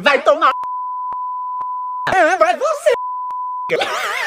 Vai tomar. É, vai você.